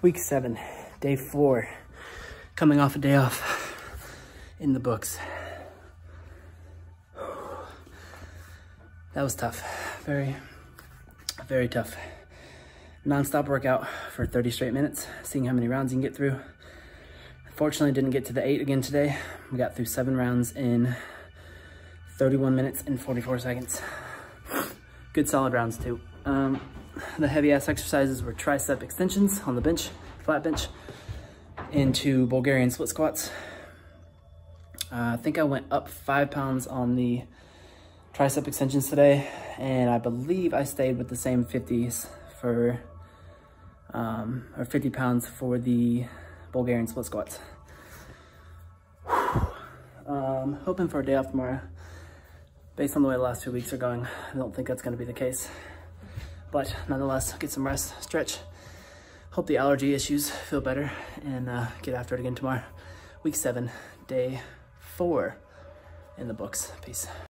Week seven, day four, coming off a day off in the books. That was tough, very, very tough. Non-stop workout for 30 straight minutes, seeing how many rounds you can get through. Fortunately, didn't get to the eight again today. We got through seven rounds in 31 minutes and 44 seconds. Good solid rounds too. Um, the heavy ass exercises were tricep extensions on the bench, flat bench, into Bulgarian split squats. Uh, I think I went up five pounds on the tricep extensions today, and I believe I stayed with the same 50s for, um, or 50 pounds for the Bulgarian split squats. Um, hoping for a day off tomorrow. Based on the way the last two weeks are going, I don't think that's gonna be the case. But nonetheless, get some rest, stretch. Hope the allergy issues feel better and uh, get after it again tomorrow. Week seven, day four in the books. Peace.